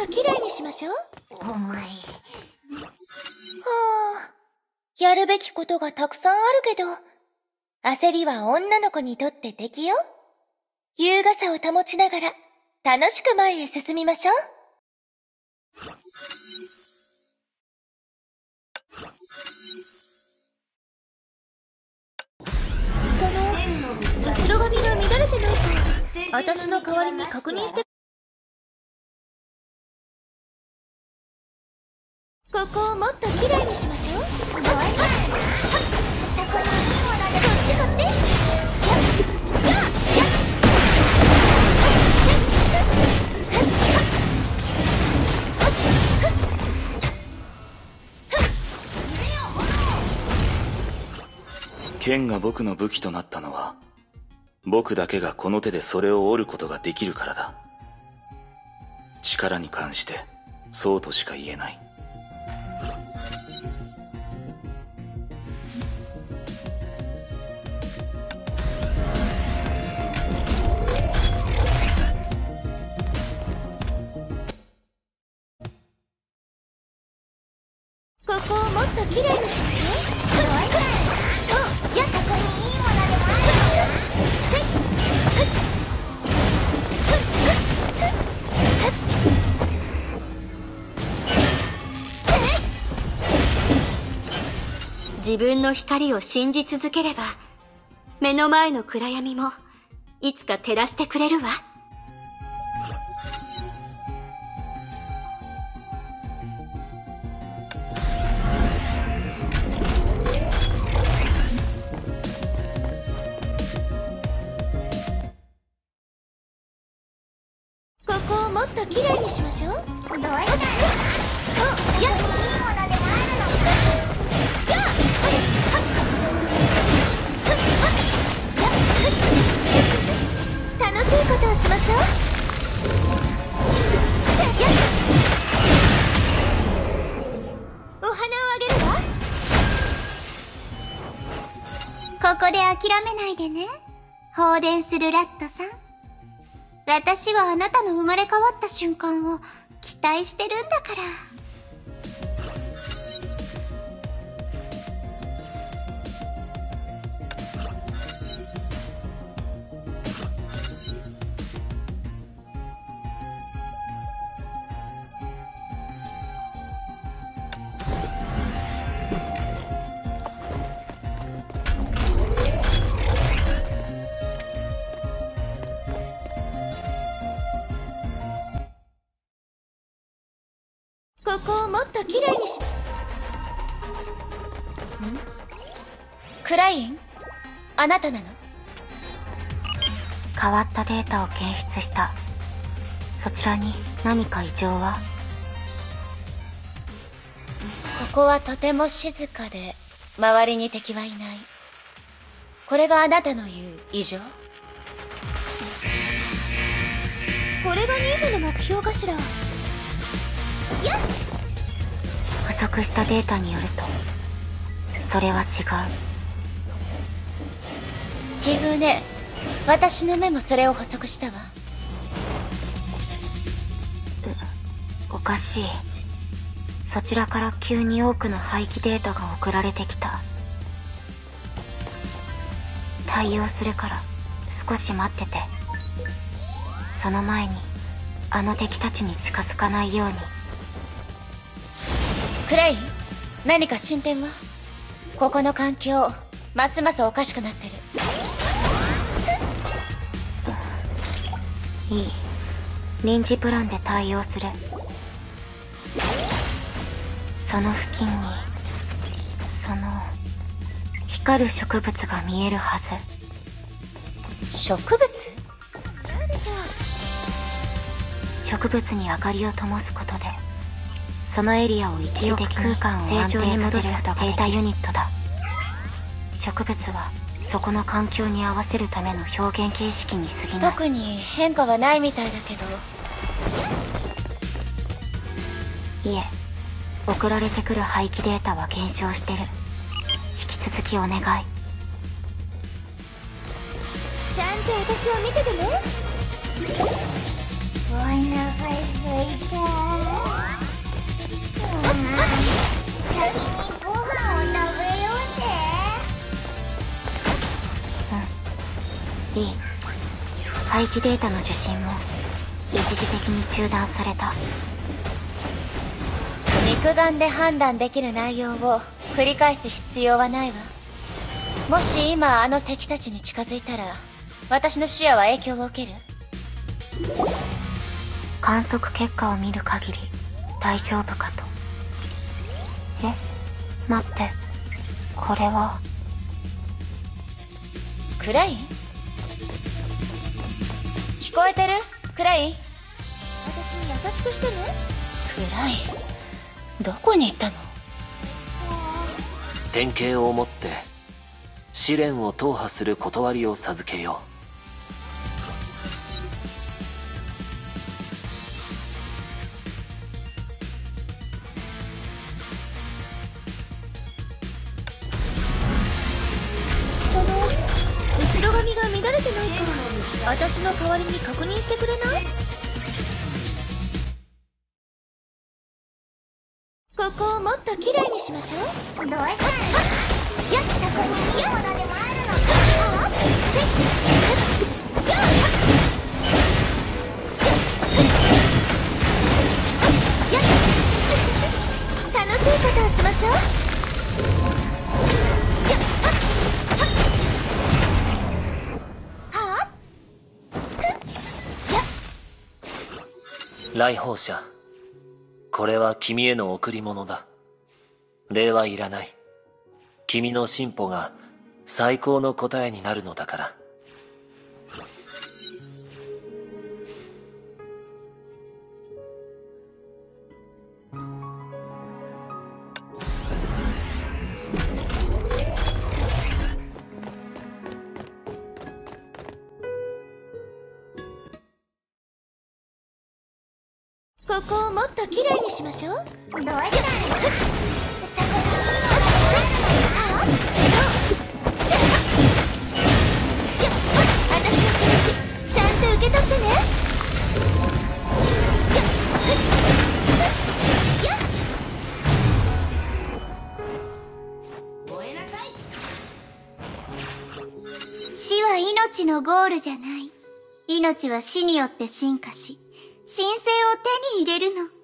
と綺麗にしましょう。お前。はあ、やるべきことがたくさんあるけど、焦りは女の子にとって敵よ。優雅さを保ちながら、楽しく前へ進みましょう。その、後ろ髪が乱れてないか、私の代わりに確認してここをもっと綺麗にしましょう。そこにいいものでこっちこっち。やっやっやっ剣が僕の武器となったのは、僕だけがこの手でそれを折ることができるからだ。力に関して、そうとしか言えない。ここをもっときれいに。し自分の光を信じ続ければ、目の前の暗闇も、いつか照らしてくれるわ。ここをもっと綺麗にしましょう。どうやっここで諦めないでね。放電するラットさん。私はあなたの生まれ変わった瞬間を期待してるんだから。ここをもっと綺麗にし。ん？クライン？あなたなの？変わったデータを検出した。そちらに何か異常は？ここはとても静かで、周りに敵はいない。これがあなたの言う異常？これが任務の目標かしら？不足したデータによるとそれは違う奇遇ね。私の目もそれを補足したわ。おかしいそちらから急に多くの廃棄データが送られてきた対応するから少し待っててその前にあの敵たちに近づかないようにクレイン何か進展は？ここの環境、ますますおかしくなってる。いい。臨時プランで対応する。その付近にその光る植物が見えるはず。植物？植物に明かりを灯すことでそのエリアを一時的空間を正常に戻すことがデータユニットだ植物はそこの環境に合わせるための表現形式に過ぎない特に変化はないみたいだけど。いえ送られてくる廃棄データは減少してる引き続きお願いちゃんと私を見ててね。お腹すいた。いい廃棄データの受信も一時的に中断された。肉眼で判断できる内容を繰り返す必要はないわ。もし今あの敵たちに近づいたら私の視野は影響を受ける。観測結果を見る限り大丈夫かと。え待って。これは。クライン聞こえてる？クライン私に優しくしてね。クラインどこに行ったの？典型をもって試練を踏破する断りを授けよそてないか私の代わりに確認してくれないここをもっと綺麗にしましょうどうしたんやそこにいいものでもあるのかよっよっ楽しいことをしましょう。来訪者。これは君への贈り物だ。礼はいらない。君の進歩が最高の答えになるのだから。こをもっと綺麗にしましょうどうしたんやそこにいいものでもある私の気持ちちゃんと受け取ってね死は命のゴールじゃない。命は死によって進化し、神聖を手に入れるの。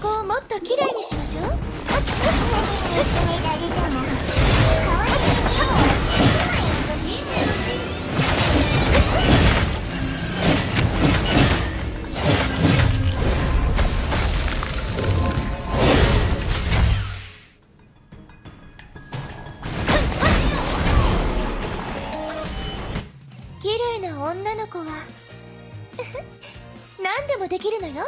ここをもっと綺麗にしましょう綺麗な女の子は。何でもできるのよ。